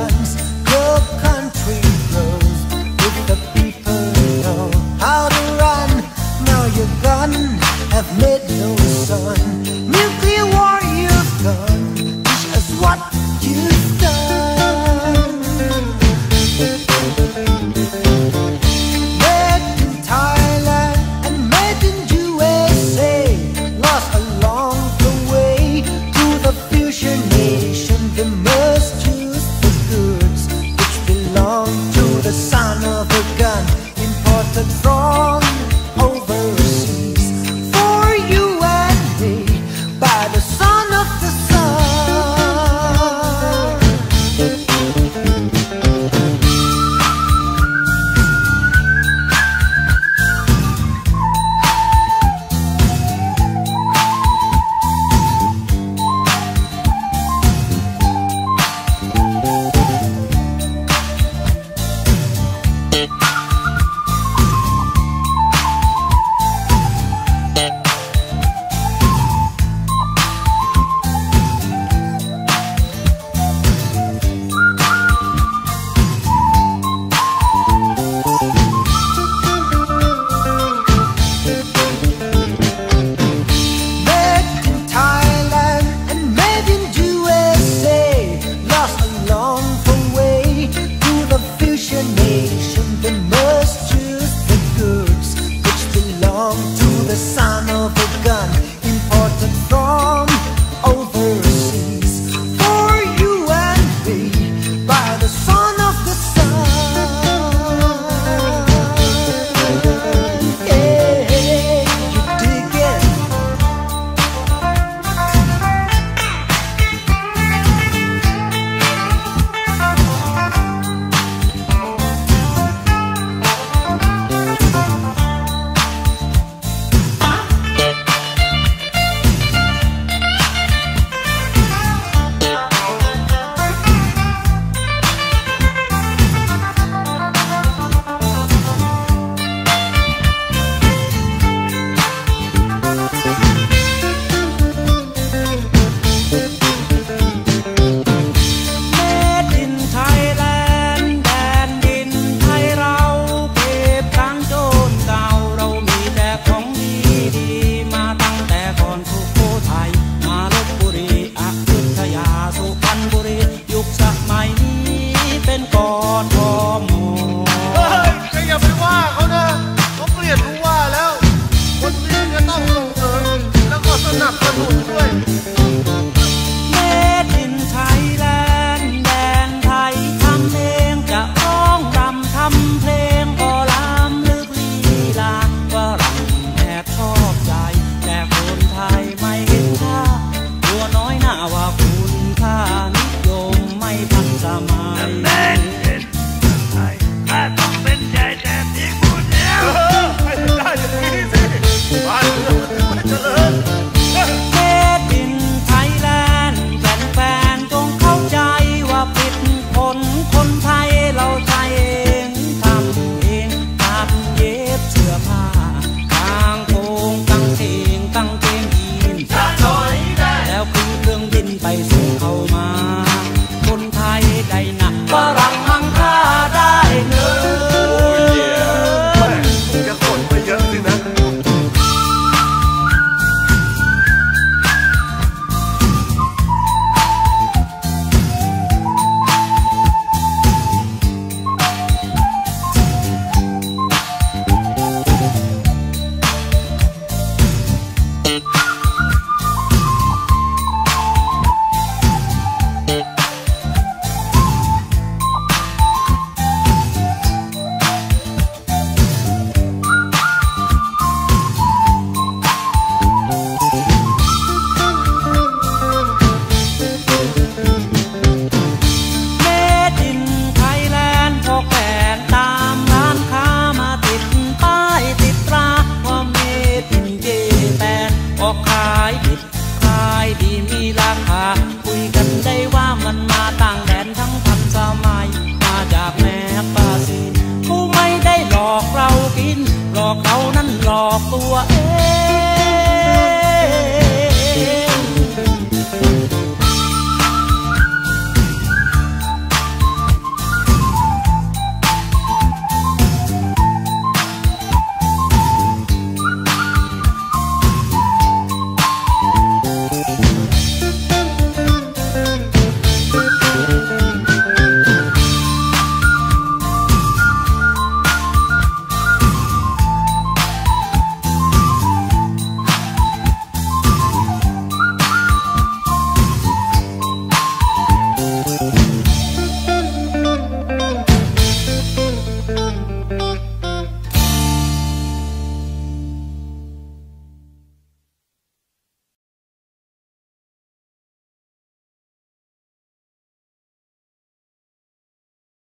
paz by the sun.